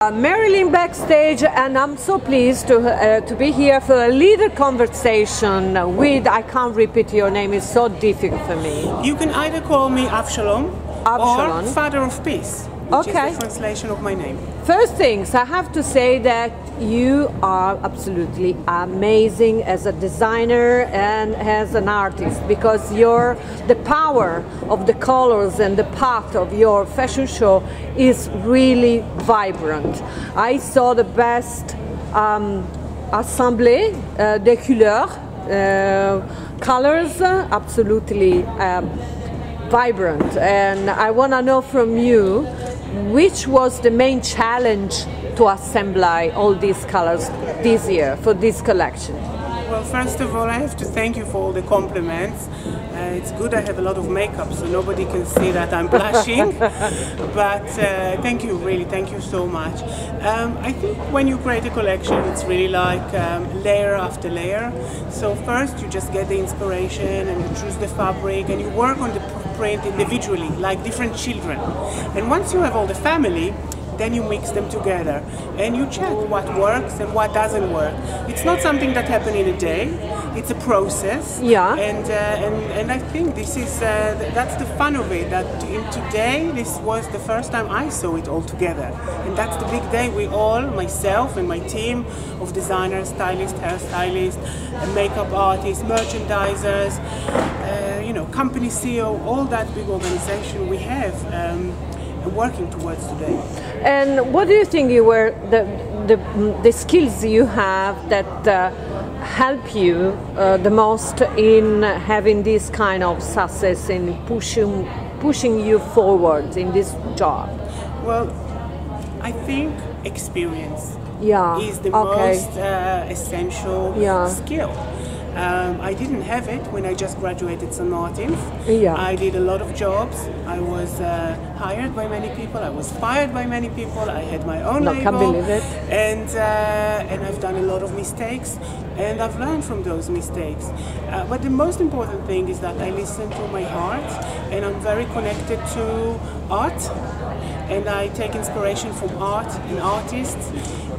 Uh, Maryling backstage, and I'm so pleased to uh, to be here for a little conversation with. I can't repeat your name; it's so difficult for me. You can either call me Avshalom, Avshalom. or Father of Peace, which Okay. is the translation of my name. First things, I have to say that you are absolutely amazing as a designer and as an artist because your the power of the colors and the path of your fashion show is really vibrant. I saw the best um, assemblée uh, des couleurs, uh, colors, absolutely. Um, vibrant and I want to know from you which was the main challenge to assemble all these colors this year for this collection. Well, first of all, I have to thank you for all the compliments. Uh, it's good I have a lot of makeup so nobody can see that I'm blushing. but uh, thank you, really, thank you so much. Um, I think when you create a collection, it's really like um, layer after layer. So first you just get the inspiration and you choose the fabric and you work on the print individually, like different children. And once you have all the family, then you mix them together and you check what works and what doesn't work. It's not something that happens in a day. It's a process. Yeah. And uh, and and I think this is uh, th- that's the fun of it. That in today this was the first time I saw it all together, and that's the big day. We all, myself and my team of designers, stylists, hairstylists, makeup artists, merchandisers, uh, you know, company CEO, all that big organization we have. Um, working towards today. And what do you think you were the the, the skills you have that uh, help you uh, the most in having this kind of success in pushing pushing you forward in this job? Well, I think experience Yeah. is the okay. most uh, essential Yeah. skill. Um, I didn't have it when I just graduated St. Martin's. Yeah. I did a lot of jobs. I was uh, hired by many people. I was fired by many people. I had my own No, label. can't believe it. And uh, and I've done a lot of mistakes, and I've learned from those mistakes. Uh, but the most important thing is that I listen to my heart, and I'm very connected to art and I take inspiration from art and artists,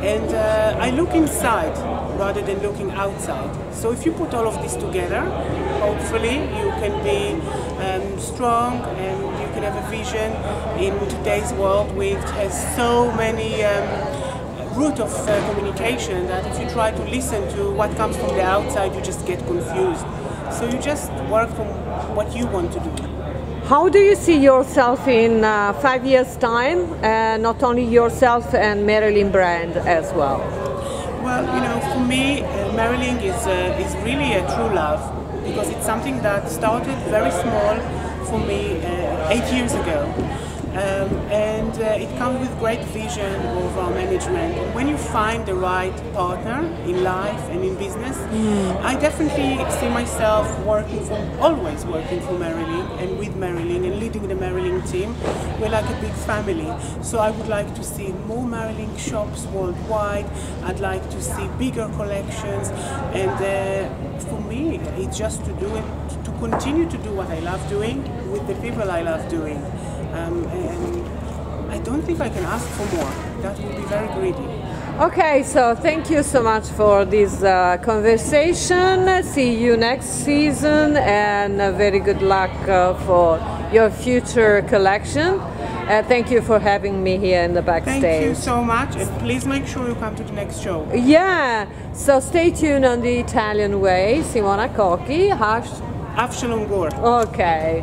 and uh, I look inside rather than looking outside. So if you put all of this together, hopefully you can be um, strong and you can have a vision in today's world which has so many. Um, route of uh, communication that if you try to listen to what comes from the outside you just get confused so you just work from what you want to do How do you see yourself in uh, five years' time? Uh, not only yourself and Maryling brand as well. Well, you know, for me, uh, Maryling is uh, is really a true love because it's something that started very small for me uh, eight years ago. Um, and uh, it comes with great vision of our management. When you find the right partner in life and in business, I definitely see myself working for, always working for Maryling and with Maryling and leading the Maryling team. We're like a big family. So I would like to see more Maryling shops worldwide. I'd like to see bigger collections. And uh, for me, it's just to do it, to continue to do what I love doing with the people I love doing. And I don't think I can ask for more. That would be very greedy. Okay, so thank you so much for this uh, conversation. See you next season and uh, very good luck uh, for your future collection. Uh, thank you for having me here in the backstage. Thank you so much, and please make sure you come to the next show. Yeah, so stay tuned on the Italian way. Simona Cochi. Hash. Avshalom Gur. Okay,